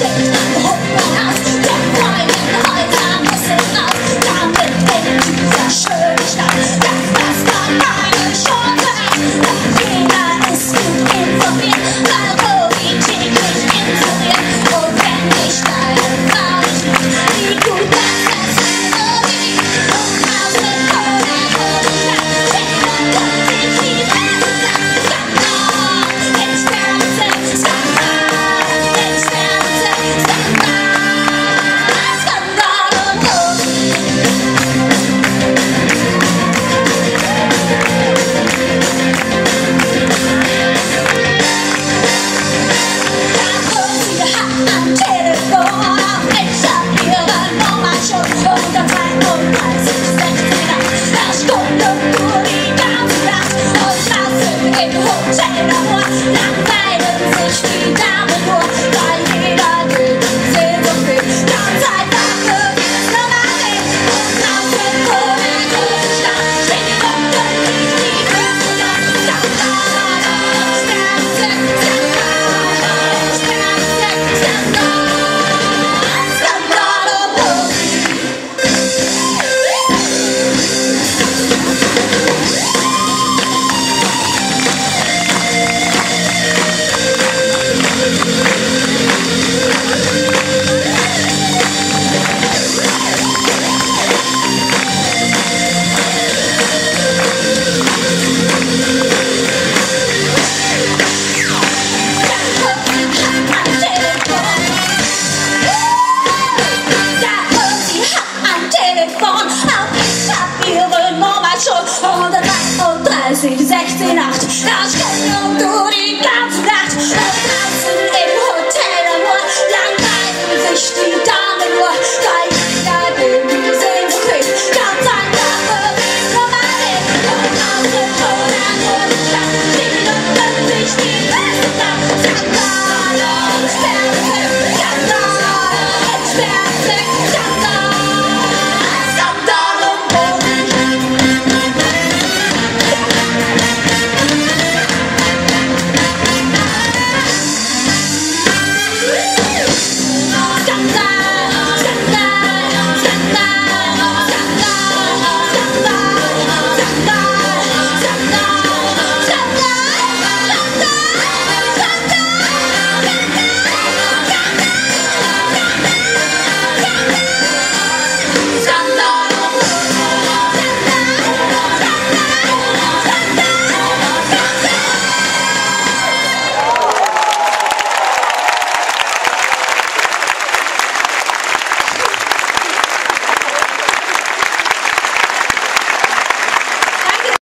step. Schon 133, 16, 8. Das können du